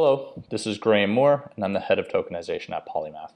Hello, this is Graham Moore, and I'm the head of tokenization at Polymath.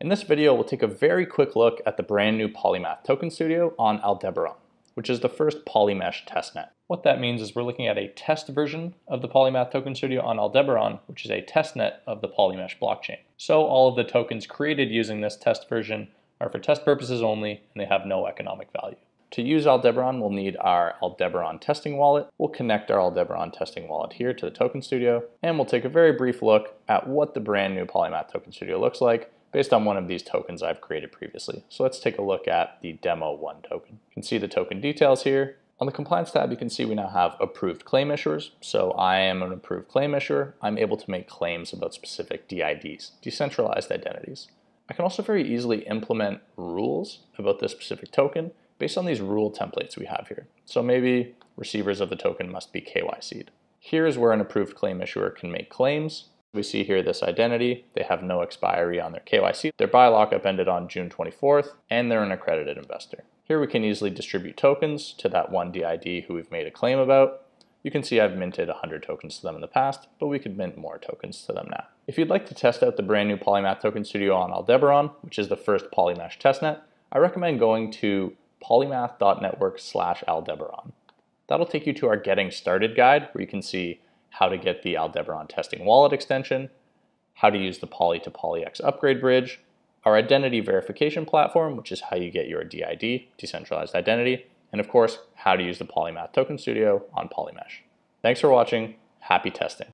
In this video, we'll take a very quick look at the brand new Polymath Token Studio on Aldebaran, which is the first Polymesh testnet. What that means is we're looking at a test version of the Polymath Token Studio on Aldebaran, which is a testnet of the Polymesh blockchain. So all of the tokens created using this test version are for test purposes only, and they have no economic value. To use Aldebaran, we'll need our Aldebaran testing wallet. We'll connect our Aldebaran testing wallet here to the Token Studio, and we'll take a very brief look at what the brand new Polymath Token Studio looks like based on one of these tokens I've created previously. So let's take a look at the Demo 1 token. You can see the token details here. On the compliance tab, you can see we now have approved claim issuers. So I am an approved claim issuer. I'm able to make claims about specific DIDs, decentralized identities. I can also very easily implement rules about this specific token based on these rule templates we have here. So maybe receivers of the token must be KYC'd. Here is where an approved claim issuer can make claims. We see here this identity, they have no expiry on their KYC. Their buy lockup ended on June 24th, and they're an accredited investor. Here we can easily distribute tokens to that one DID who we've made a claim about. You can see I've minted 100 tokens to them in the past, but we could mint more tokens to them now. If you'd like to test out the brand new Polymath Token Studio on Aldebaran, which is the first Polymesh testnet, I recommend going to polymath.network slash Aldebaran. That'll take you to our Getting Started guide where you can see how to get the Aldebaran testing wallet extension, how to use the Poly to PolyX upgrade bridge, our identity verification platform, which is how you get your DID, decentralized identity, and of course, how to use the Polymath Token Studio on Polymesh. Thanks for watching. Happy testing.